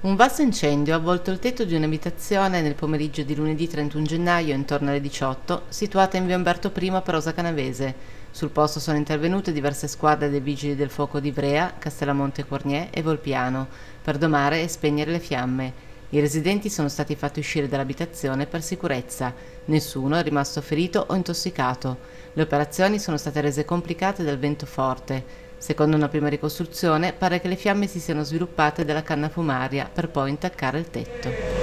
Un vasto incendio ha avvolto il tetto di un'abitazione nel pomeriggio di lunedì 31 gennaio intorno alle 18, situata in via Umberto I a Prosa Canavese. Sul posto sono intervenute diverse squadre dei Vigili del Fuoco di Ivrea, Castellamonte Cornier e Volpiano per domare e spegnere le fiamme. I residenti sono stati fatti uscire dall'abitazione per sicurezza. Nessuno è rimasto ferito o intossicato. Le operazioni sono state rese complicate dal vento forte. Secondo una prima ricostruzione, pare che le fiamme si siano sviluppate dalla canna fumaria per poi intaccare il tetto.